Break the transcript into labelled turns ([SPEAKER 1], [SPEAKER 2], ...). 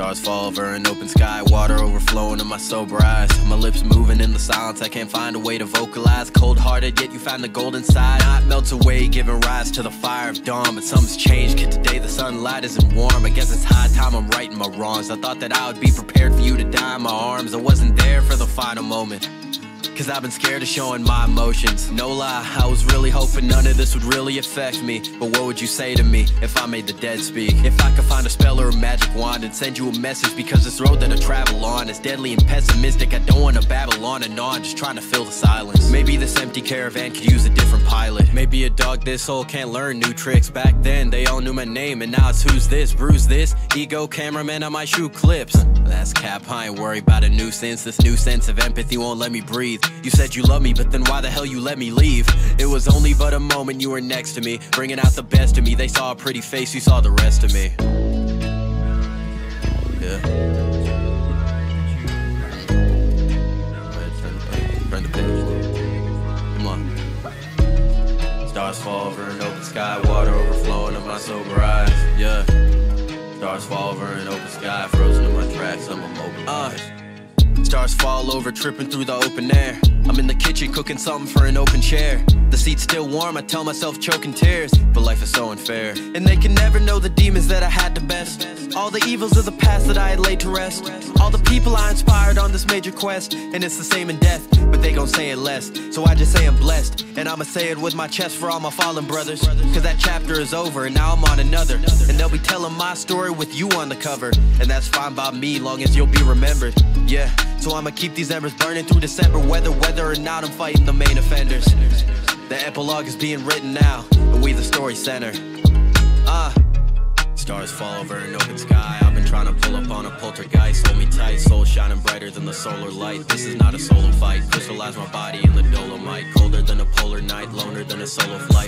[SPEAKER 1] Stars fall over an open sky, water overflowing in my sober eyes. My lips moving in the silence, I can't find a way to vocalize. Cold hearted, yet you find the golden side. I melts away, giving rise to the fire of dawn. But something's changed, kid. Today the sunlight isn't warm. I guess it's high time I'm righting my wrongs. I thought that I would be prepared for you to die in my arms. I wasn't there for the final moment. Cause I've been scared of showing my emotions. No lie, I was really hoping none of this would really affect me. But what would you say to me if I made the dead speak? If I could find a spell or a magic wand and send you a message because this road that I travel on is deadly and pessimistic. I don't wanna babble on and on, just trying to fill the silence. Maybe this empty caravan could use a different pilot. Maybe a dog this old can't learn new tricks. Back then, they all knew my name, and now it's who's this? Bruise this? Ego cameraman, I might shoot clips. That's cap, I ain't worried about a nuisance. This new sense of empathy won't let me breathe. You said you love me, but then why the hell you let me leave? It was only but a moment you were next to me, bringing out the best of me. They saw a pretty face, you saw the rest of me. Yeah. Stars fall over an open sky, water overflowing in my sober eyes. Yeah. Stars fall over an open sky, frozen in my tracks, I'm immobilized. Uh. Stars fall over, tripping through the open air. I'm in the kitchen cooking something for an open chair. The seat's still warm, I tell myself choking tears. But life is so unfair. And they can never know the demons that I had to best. All the evils of the past that I had laid to rest. All the people I inspired on this major quest. And it's the same in death, but they gon' say it less. So I just say I'm blessed. And I'ma say it with my chest for all my fallen brothers. Cause that chapter is over, and now I'm on another. And they'll be telling my story with you on the cover. And that's fine by me, long as you'll be remembered. Yeah, so I'ma keep these embers burning through December, whether, whether or not I'm fighting the main offenders. The epilogue is being written now, and we the story center. Ah. Stars fall over an open sky. I've been trying to pull up on a poltergeist. Hold me tight, soul shining brighter than the solar light. This is not a solo fight. Crystallize my body in the dolomite. Colder than a polar night, loner than a solo flight.